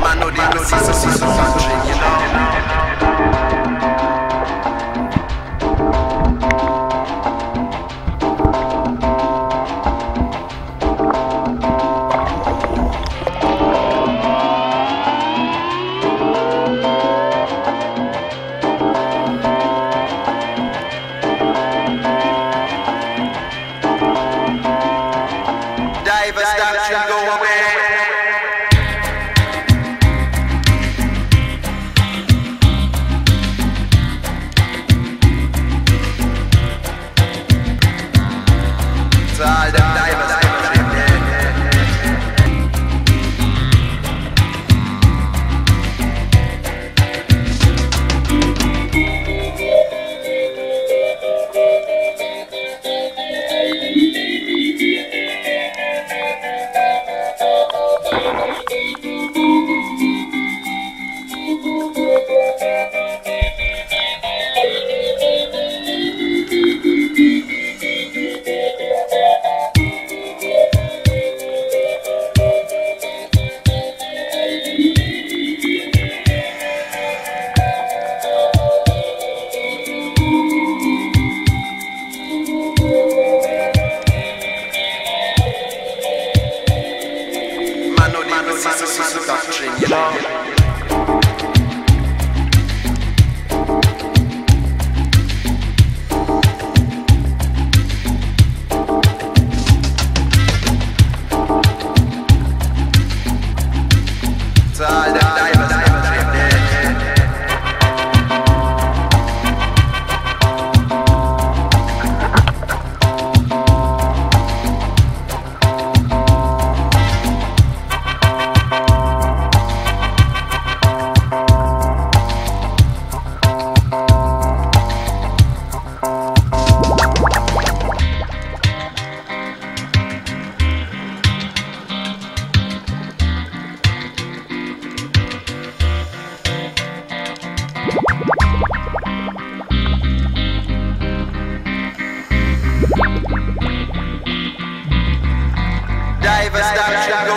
Mano, Mano, Mando, Mando, Mando, Mando, Mando, Divers stop.